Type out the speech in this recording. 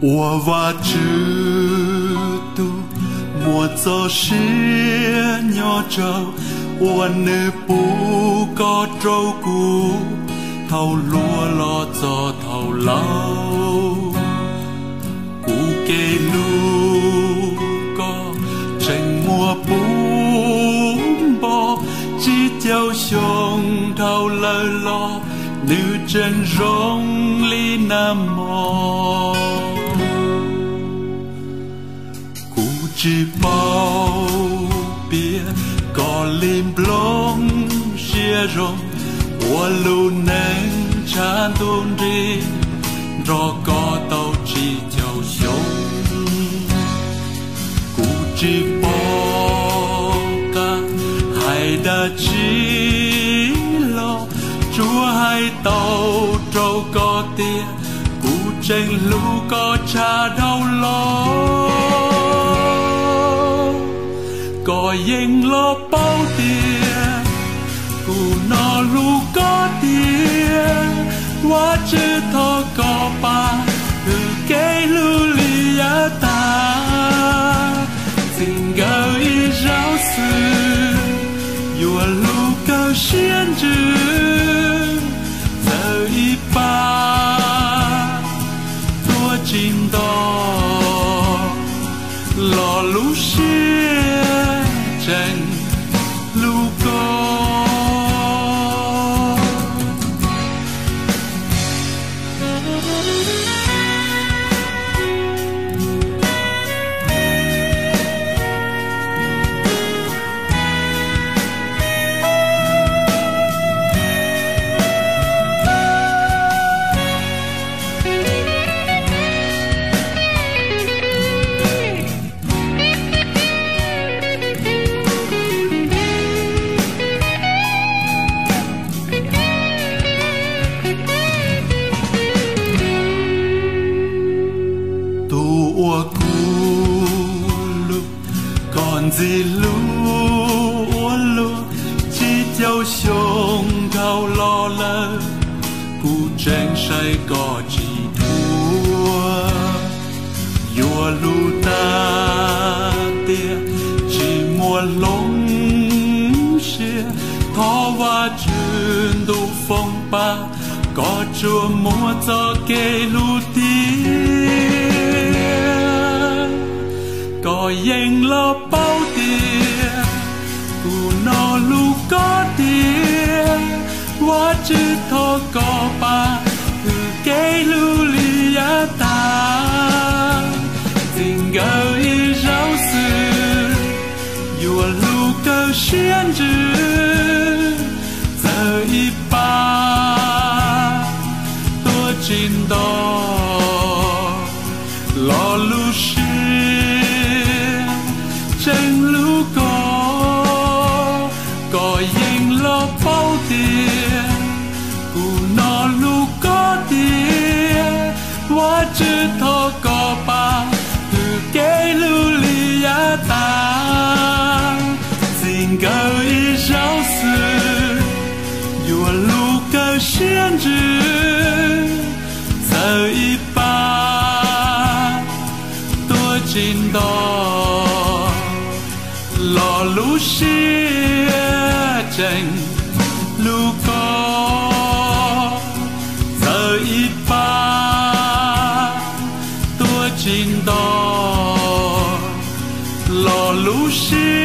我话知道，莫做事鸟走，我呢不搞照顾，头落落做头老，古给路个正莫不bỏ chỉ theo sông thâu lơ lo nữ chân rong li nam mô Chỉ bao bia có lim blong chia rong ua lu nén chan tôn đi rõ có tàu chỉ chào sống. Cụ chỉ bao cả hai đã chỉ lo, chúa hai tàu trâu có tia cụ tranh lu có cha đau lo. Có yên lo bao tia cụ nó lũ có tia quá chữ thọ có ba, từ cái lũ lìa ta. Tình gợi giáo sư yêu lũ cơ xuyên chữ giờ y ba. Tua chim đỏ lò lũ xuyên tranh zijn. Còn gì lu ua lu chỉ theo sông cao lo lơ cụ tranh say có chỉ thua yua lu ta, tia chỉ mua lông xia thó va chuyên đủ phong ba có chùa mua cho kê lu tia. Có yên lo bao tia หนูน้我งลูกก็ดีว่าจ一โท有ก็ไป兹，走一เ多ย์ลูเ限制，走一半，多尽头，老路是真路口，走一半，多尽头，老路是。